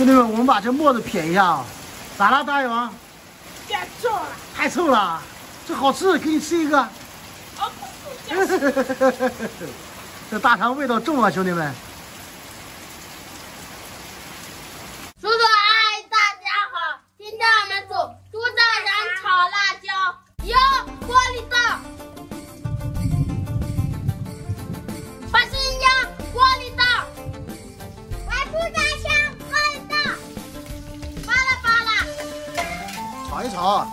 兄弟们，我们把这沫子撇一下啊。咋了，大野王？太臭了。太臭了，这好吃，给你吃一个。这大肠味道重啊，兄弟们。炒一炒。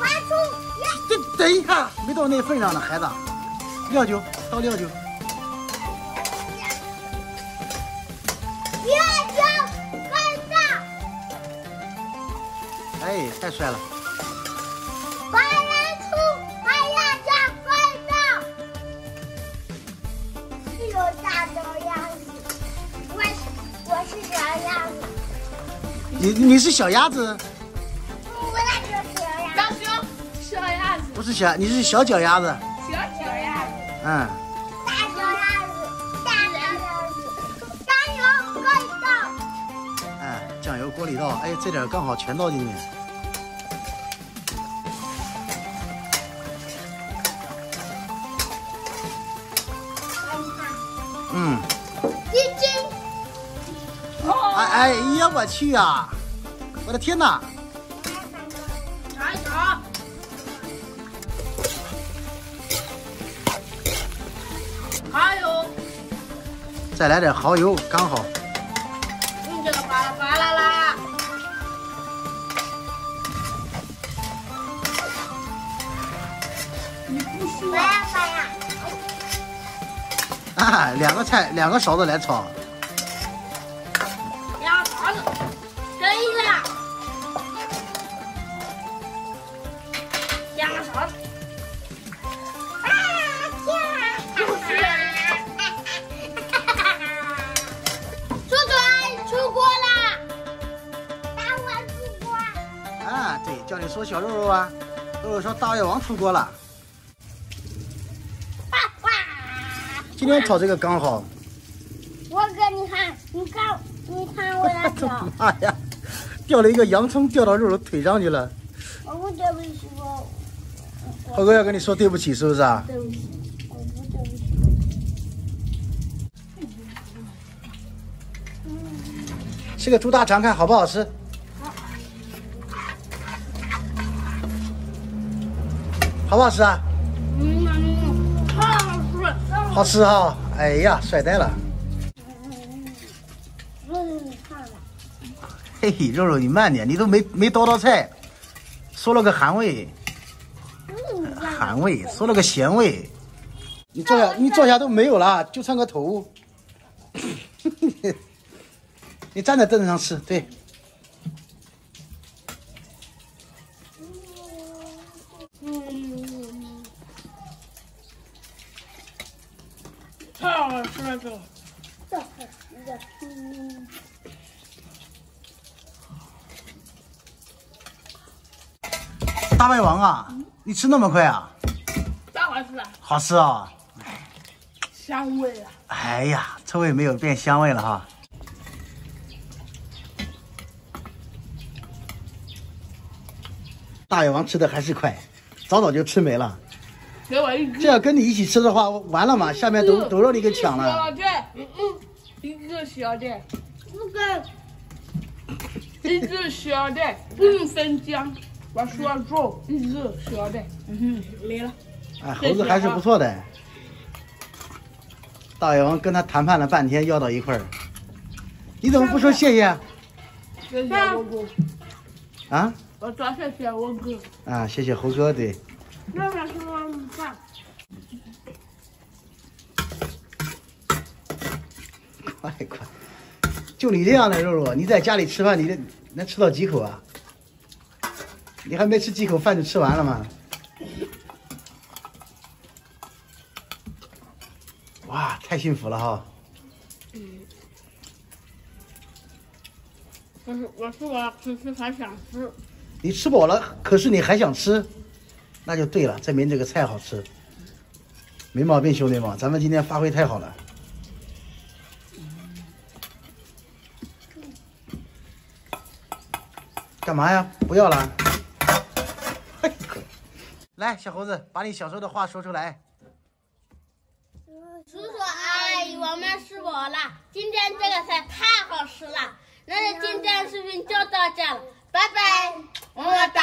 把猪呀，等等一下，没到那份上呢，孩子。料酒，倒料酒。辣椒锅里倒，哎，太帅了。把洋葱把辣椒锅里倒。是有大的样子，我是我是小样子，你你是小鸭子，我也是小鸭子。小小鸭子，不是小，你是小脚丫子。小脚鸭子，嗯，大脚鸭子，大脚鸭子，加油，锅里倒。哎，酱油锅里倒，哎，这点刚好全倒进去。嗯，鸡精，哎哎呀，我去呀！我的天哪！炒一炒，蚝油，再来点蚝油，刚好。用这个扒拉扒拉啦，你不说翻呀翻呀，啊，两个菜，两个勺子来炒。说小肉肉啊，肉肉说大胃王出锅了。今天炒这个刚好。我哥你看，你看，你看我的脚。妈呀，掉了一个洋葱掉到肉肉腿上去了。我不对不起我，猴哥要跟你说对不起，是不是啊？对不起，我不对不起。吃个猪大肠看好不好吃？好不好吃啊？嗯，好好吃，好吃哈、哎呀，帅呆了！嘿嘿，肉肉你慢点，你都没没叨叨菜，说了个韩味，嗯，韩味，说了个咸味。你坐下，你坐下都没有了，就剩个头。你站在凳子上吃，对。太好吃了这个。这好吃的，嗯，大胃王啊，你吃那么快啊？大好吃了，好吃啊！香味啊！哎呀，臭味没有变香味了哈。大胃王吃的还是快，早早就吃没了。给我一个。这要跟你一起吃的话，完了嘛，下面都都让你给抢了。小的，嗯嗯，一个小的，这个一个小的，不用分姜。我说肉，一个小的，嗯哼，来了。哎，猴子还是不错的。大胃王跟他谈判了半天，要到一块儿。你怎么不说谢谢谢谢我哥，啊？我多谢谢我哥。啊，谢谢猴哥，对。那个是我饭，快快，就你这样的肉肉，你在家里吃饭，你得能吃到几口啊？你还没吃几口饭就吃完了吗？哇，太幸福了哈！我是我是我可是还想吃，你吃饱了，可是你还想吃，那就对了，证明这个菜好吃，没毛病，兄弟们，咱们今天发挥太好了。干嘛呀？不要了。来，小猴子，把你小时候的话说出来。叔叔阿姨，我们吃饱了，今天这个菜太好吃了。那今天视频就到这了，拜拜。我们。